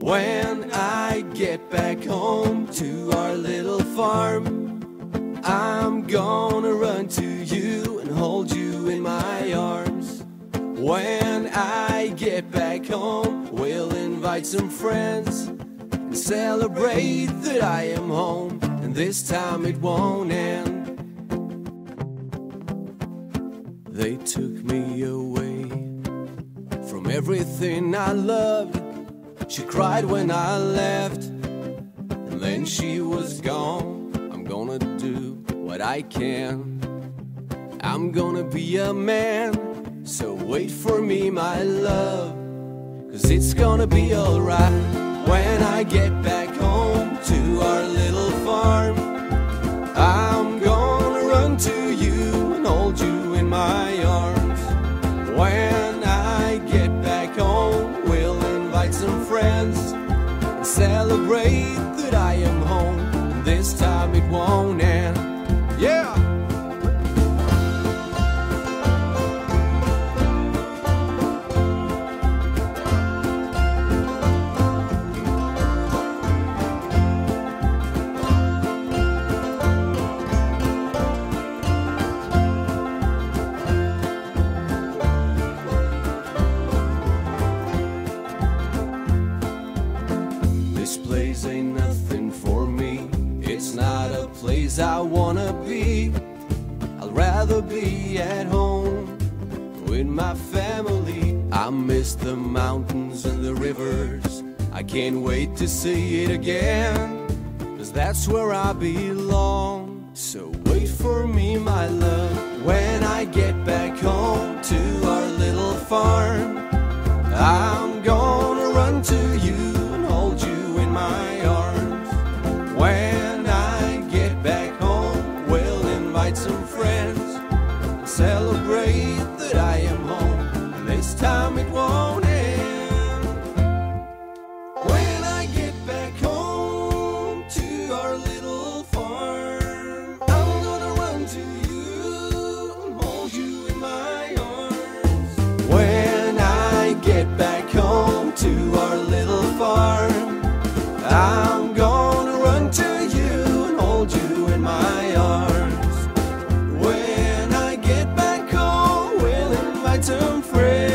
When I get back home to our little farm, I'm gonna run to you and hold you in my arms. When I get back home, we'll invite some friends and celebrate that I am home, and this time it won't end. They took me away from everything I loved. She cried when I left, and then she was gone. I'm gonna do what I can. I'm gonna be a man, so wait for me, my love. Cause it's gonna be alright celebrate that I am home. This time it won't end. Yeah! This ain't nothing for me. It's not a place I wanna be. I'd rather be at home with my family. I miss the mountains and the rivers. I can't wait to see it again. Cause that's where I belong. So wait for me, my love, when I get back home to our little farm. I'm celebrate that I am home. And this time it won't some